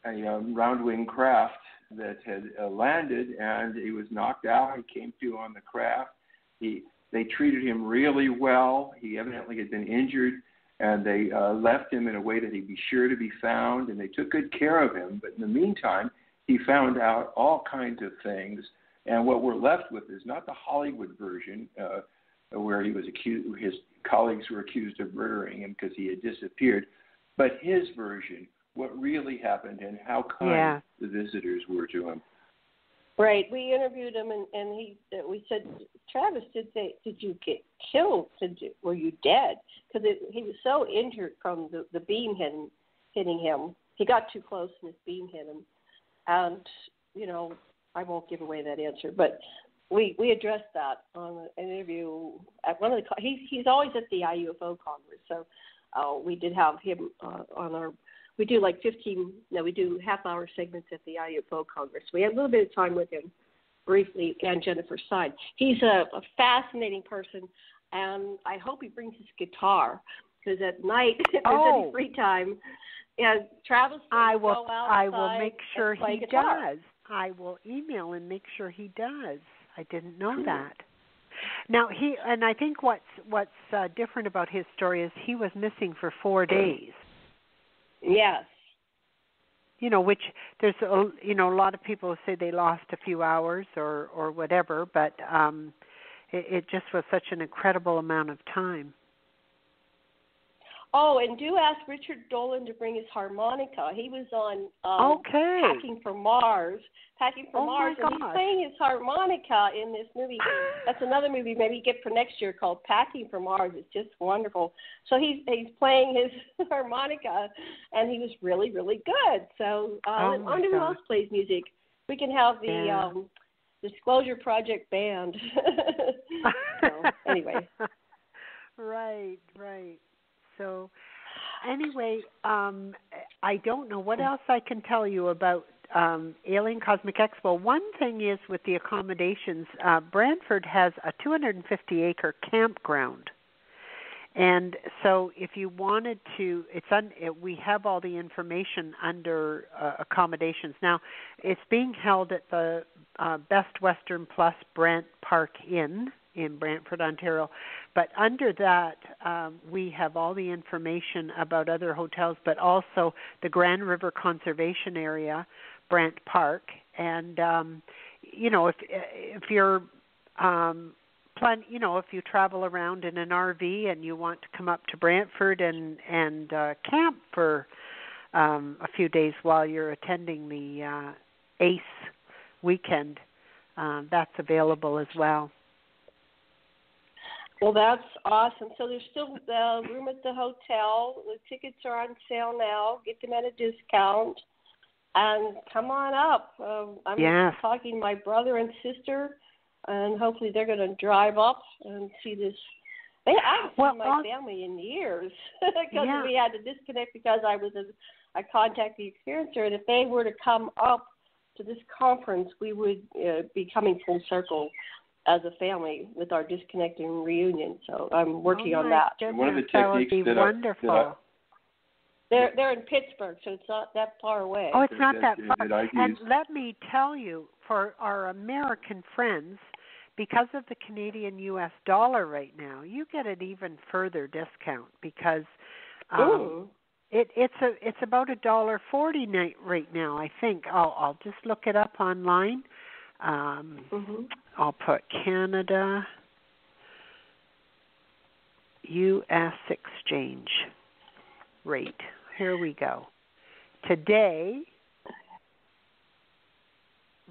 a um, round wing craft that had uh, landed, and he was knocked out. He came to on the craft. He they treated him really well. He evidently had been injured and they uh, left him in a way that he'd be sure to be found, and they took good care of him. But in the meantime, he found out all kinds of things, and what we're left with is not the Hollywood version, uh, where he was accused, his colleagues were accused of murdering him because he had disappeared, but his version, what really happened, and how kind Yeah. the visitors were to him. Right. We interviewed him, and, and he uh, we said, Travis, did they did you get killed? Did you, were you dead? Because he was so injured from the the beam hitting hitting him. He got too close, and his beam hit him. And you know, I won't give away that answer, but we we addressed that on an interview at one of the. He's he's always at the IUFO Congress, so uh, we did have him uh, on our we do like 15, no, we do half hour segments at the IUFO Congress. We had a little bit of time with him briefly and Jennifer Stein. He's a, a fascinating person, and I hope he brings his guitar because at night, if there's oh. any free time, yeah, Travis. I will. I will make sure he guitar. does. I will email and make sure he does. I didn't know cool. that. Now he and I think what's what's uh, different about his story is he was missing for four days. Yes. You know, which there's a you know a lot of people say they lost a few hours or or whatever, but um it, it just was such an incredible amount of time. Oh, and do ask Richard Dolan to bring his harmonica. He was on um, okay. Packing for Mars. Packing for oh Mars, and he's playing his harmonica in this movie. That's another movie maybe get for next year called Packing for Mars. It's just wonderful. So he's he's playing his harmonica, and he was really really good. So uh, oh I wonder who else plays music. We can have the yeah. um, Disclosure Project band. so, anyway. Right, right. So anyway, um I don't know what else I can tell you about um Alien Cosmic Expo. One thing is with the accommodations, uh Brantford has a 250 acre campground. And so if you wanted to it's un, it, we have all the information under uh, accommodations. Now, it's being held at the uh, Best Western Plus Brant Park Inn in Brantford, Ontario. But under that, um, we have all the information about other hotels, but also the Grand River Conservation Area, Brant Park, and um, you know if if you're um, plan, you know if you travel around in an RV and you want to come up to Brantford and and uh, camp for um, a few days while you're attending the uh, ACE weekend, um, that's available as well. Well, that's awesome. So there's still uh, room at the hotel. The tickets are on sale now. Get them at a discount, and come on up. Uh, I'm yes. talking to my brother and sister, and hopefully they're going to drive up and see this. They I haven't well, seen my family in years because yeah. we had to disconnect because I was a, I contacted the experiencer, and if they were to come up to this conference, we would uh, be coming full circle as a family with our disconnecting reunion. So I'm working oh on that. Goodness, One of the that would techniques be that I- that I- They're they're in Pittsburgh, so it's not that far away. Oh, it's not that that- far. that I And let me tell you, for our American friends, because of the Canadian U.S. dollar right now, you get an even further discount because um, Ooh. it it's a it's about a dollar forty night right now. I think I'll I'll just look it up online. Um, Mhm. I'll put Canada U.S. exchange rate. Here we go. Today,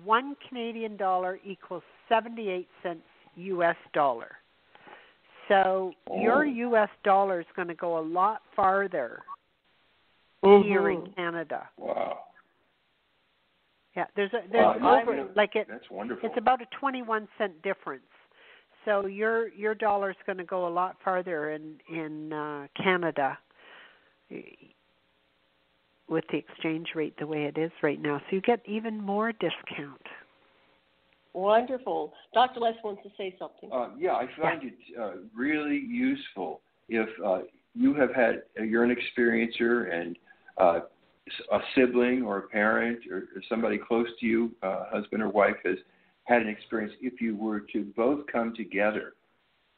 one Canadian dollar equals 78 cents U.S. dollar. So your Oh. U.S. dollar is going to go a lot farther here in Mhm. Canada. Wow, Yeah, there's a there's Wow, over I'm- like it that's wonderful. it's about a 21 cent difference. So your your dollar's going to go a lot farther in in uh, Canada eh, with the exchange rate the way it is right now. So you get even more discount. Wonderful. Dr. Les wants to say something. Uh, yeah, I find it uh, really useful if uh, you have had uh, you're an experiencer and uh, a sibling or a parent or, somebody close to you, uh, husband or wife, has had an experience. If you were to both come together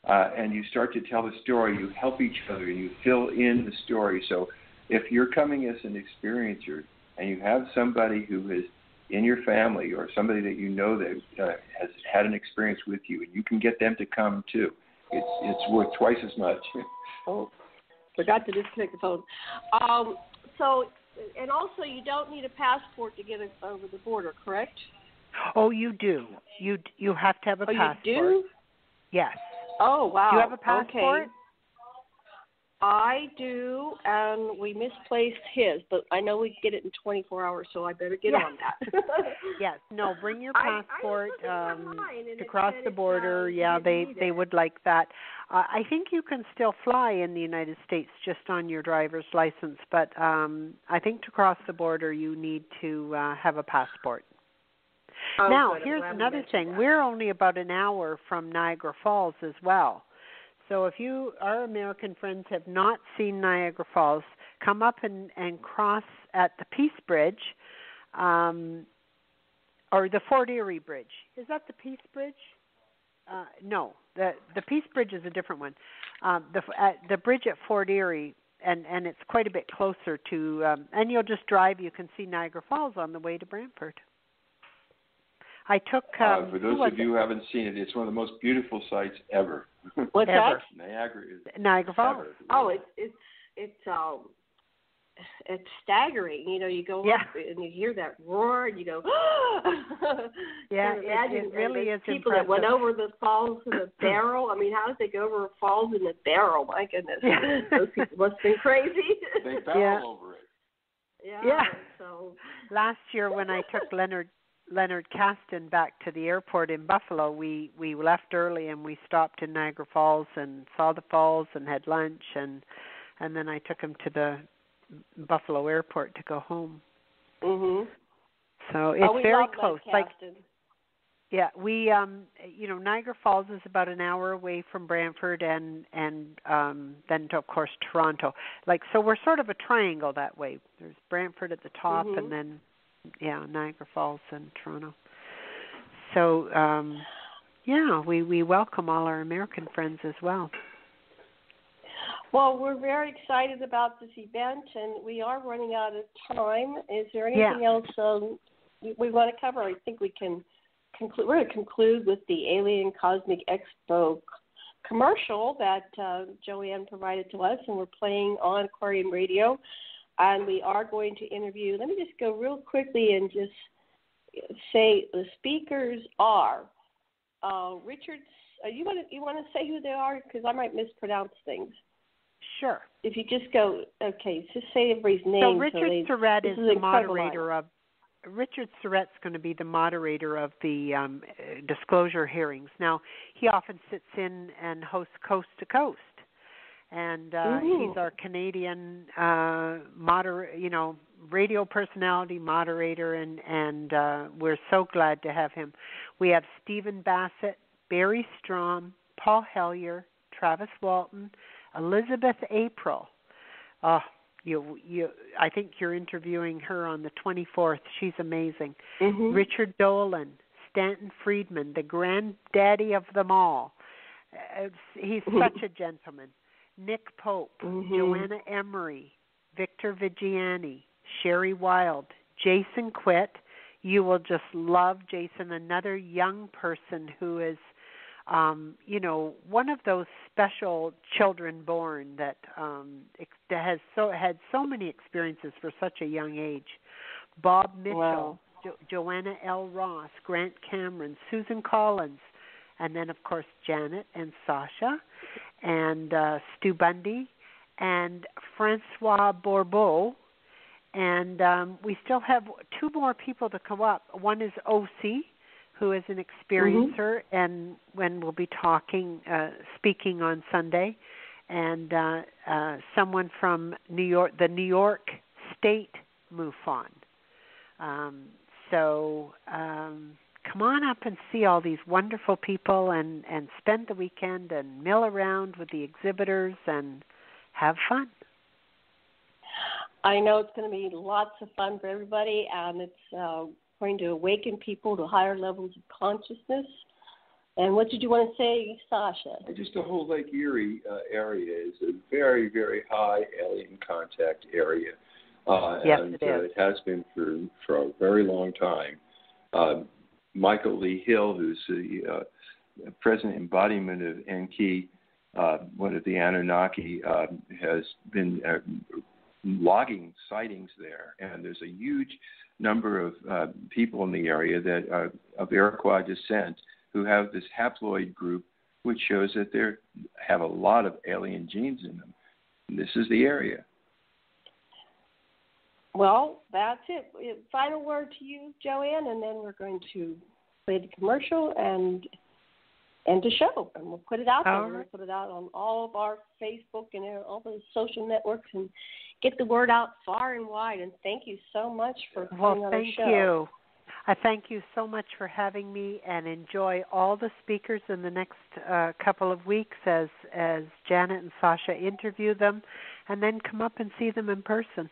uh, and you start to tell the story, you help each other and you fill in the story. So if you're coming as an experiencer and you have somebody who is in your family or somebody that you know that uh, has had an experience with you, and you can get them to come too. It's it's worth twice as much. Oh, forgot to disconnect the phone. Um, so, and also, you don't need a passport to get over the border, correct? Oh, you do. You you have to have a oh, passport. you do? Yes. Oh wow. Do you have a passport? Okay. I do, and we misplaced his, but I know we get it in 24 hours, so I better get Yeah. on that. Yes. No, bring your I- I passport looking um, to cross the border. yeah, they they would like that. Uh, I think you can still fly in the United States just on your driver's license, but um, I think to cross the border you need to uh, have a passport. Oh, now. Here's another thing. that. We're only about an hour from Niagara Falls as well. So if you our American friends have not seen Niagara Falls, come up and, and cross at the Peace Bridge, um, or the Fort Erie Bridge. Is that the Peace Bridge? Uh, no, the the Peace Bridge is a different one. Um, the at the bridge at Fort Erie, and and it's quite a bit closer to. Um, and you'll just drive. You can see Niagara Falls on the way to Brantford. I took. Um, uh, for those of you who haven't seen it, it's one of the most beautiful sights ever. What's Ever. that? Niagara is? Niagara Falls. ever. Oh, it's it's it's um it's staggering. You know, you go Yeah. up and you hear that roar, and you go. Yeah, Can it- imagine it and really is people that went over the falls in a barrel. I mean, how did they go over falls in a barrel? My goodness, Yeah. those people must have been crazy. They barrel Yeah. over it. yeah. Yeah. So. Last year, when I took Leonard Leonard Caston back to the airport in Buffalo, we we left early and we stopped in Niagara Falls and saw the falls and had lunch and and then I took him to the Buffalo airport to go home. Mhm. So it's oh, very close. Like Yeah, we um you know Niagara Falls is about an hour away from Brantford and and um then to, of course Toronto. Like so we're sort of a triangle that way. There's Brantford at the top Mhm. and then yeah, Niagara Falls and Toronto. So um yeah, we we welcome all our American friends as well. Well, we're very excited about this event, and we are running out of time. Is there Yeah. anything else um, we- we want to cover? I think we can conclude. We're going to conclude with the Alien Cosmic Expo commercial that uh, Jo-Anne provided to us, and we're playing on Aquarian Radio. And we are going to interview. Let me just go real quickly and just say the speakers are uh, Richard. Uh, you want to you want to say who they are because I might mispronounce things Sure. if you just go, okay, just say everybody's name. So Richard they, Syrett is is the moderator of Richard Syrett's going to be the moderator of the um, uh, disclosure hearings. Now he often sits in and hosts Coast to Coast, and uh, Ooh. he's our Canadian uh, moder you know radio personality moderator, and and uh, we're so glad to have him. We have Stephen Bassett, Barry Strohm, Paul Hellyer, Travis Walton, Elizabeth April. Oh, you you I think you're interviewing her on the 24th. She's amazing. Mhm. Richard Dolan, Stanton Friedman, the granddaddy of them all. Uh, he's such a gentleman. Nick Pope, Mhm. Joanna Emery, Victor Viggiani, Sherry Wilde, Jason Quitt. You will just love Jason, another young person who is um, you know, one of those special children born that um that has so had so many experiences for such a young age. Bob Mitchell, Wow. jo- Joanna L. Ross, Grant Cameron, Susan Collins, and then of course Janet and Sasha, and uh, Stu Bundy, and Francois Bourbeau, and um, we still have two more people to come up. One is OC, who is an experiencer, and when we'll be talking, uh, speaking on Sunday, and uh, uh, someone from New York, the New York State MUFON. Um, so um, come on up and see all these wonderful people, and and spend the weekend and mill around with the exhibitors and have fun. I know it's going to be lots of fun for everybody, and it's uh, going to awaken people to higher levels of consciousness. And what did you want to say, Sasha? Just the whole Lake Erie uh, area is a very, very high alien contact area. Uh, Yes, and it uh, it has been for for a very long time. Um, Michael Lee Hill, who's the uh, present embodiment of Enki, uh, one of the Anunnaki, uh, has been uh, logging sightings there, and there's a huge number of uh, people in the area that are of Iroquois descent who have this haplogroup, which shows that they have a lot of alien genes in them. And this is the area. Well, that's it. Final word to you, Jo-Anne, and then we're going to play the commercial and end the show, and we'll put it out there. We'll put it out on all of our Facebook and all the social networks, and get the word out far and wide. And thank you so much for well, on the show. Thank you. I thank you so much for having me, and enjoy all the speakers in the next uh, couple of weeks as as Janet and Sasha interview them, and then come up and see them in person.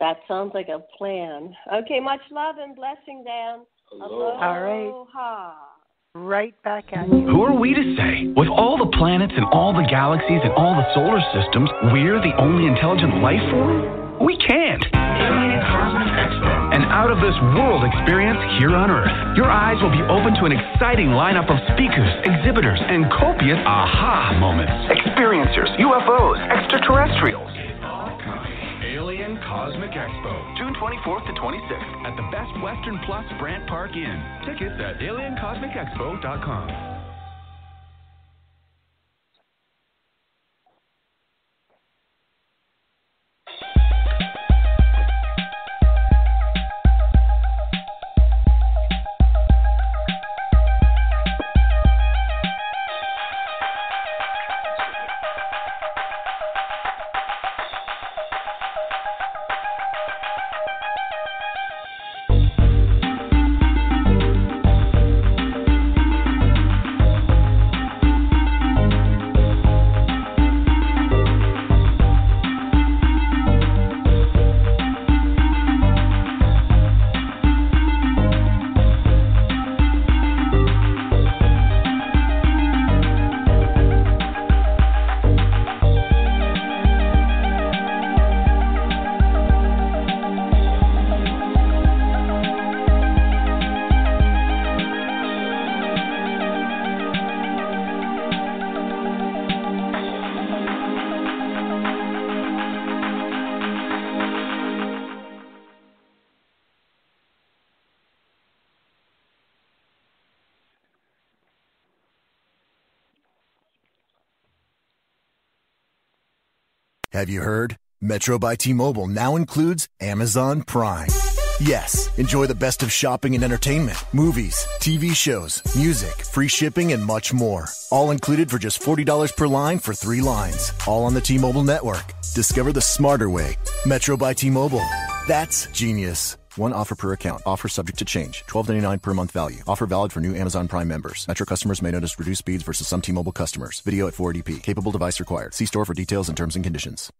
That sounds like a plan. Okay, much love and blessing, Dan. Aloha. All right. Right back at you. Who are we to say? With all the planets and all the galaxies and all the solar systems, we're the only intelligent life form? We can't. Expo. An out of this world experience here on Earth. Your eyes will be open to an exciting lineup of speakers, exhibitors, and copious aha moments. Experiencers, UFOs, extraterrestrials. Cosmic Expo, June 24th to 26th at the Best Western Plus Brant Park Inn. Tickets at aliencosmicexpo.com. Have you heard? Metro by T Mobile now includes Amazon Prime. Yes, enjoy the best of shopping and entertainment, movies, TV shows, music, free shipping, and much more. All included for just $40 per line for three lines. All on the T Mobile network. Discover the smarter way. Metro by T Mobile. That's genius. One offer per account. Offer subject to change. $12.99 per month value. Offer valid for new Amazon Prime members. Metro customers may notice reduced speeds versus some T-Mobile customers. Video at 480p. Capable device required. See store for details and terms and conditions.